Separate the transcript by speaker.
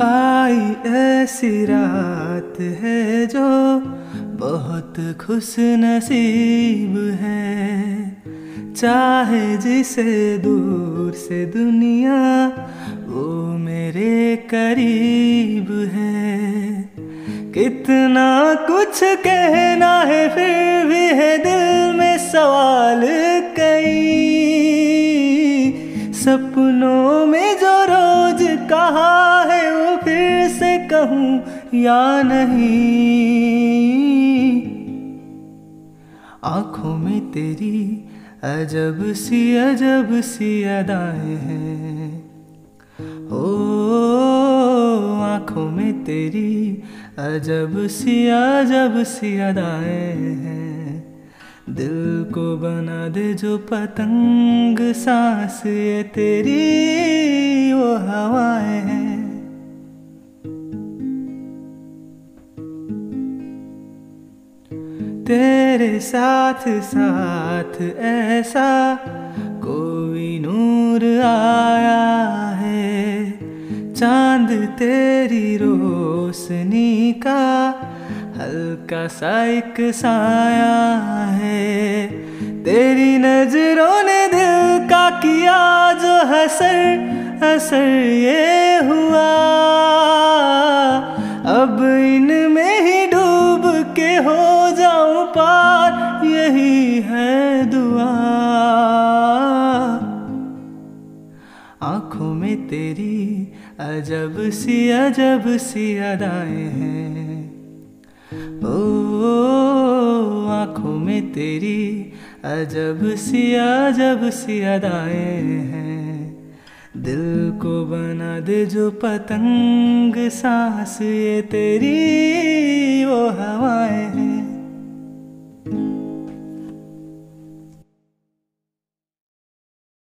Speaker 1: आई ऐसी रात है जो बहुत खुश नसीब है। चाहे जिसे दूर से दुनिया वो मेरे करीब है। कितना कुछ कहना है फिर भी है दिल में सवाल कई। सपनों में जो कहूँ या नहीं? आँखों में तेरी अजब सी अजब सी अदाएँ हैं। ओ, आँखों में तेरी अजब सी अजब सी अदाएँ हैं। दिल को बना दे जो पतंग, सांस ये तेरी, वो हवाएँ तेरे साथ साथ ऐसा कोई नूर आया है। चाँद तेरी रोशनी का हल्का सा एक साया है। तेरी नज़रों ने दिल का किया जो हसर असर ये के हो जाऊँ पार, यही है दुआ। आँखों में तेरी अजब सी अजब सी अदाएँ हैं। ओ, आँखों में तेरी अजब सी अजब सी अदाएँ हैं। दिल को बना दे जो पतंग सांस ये तेरी वो हवाएँ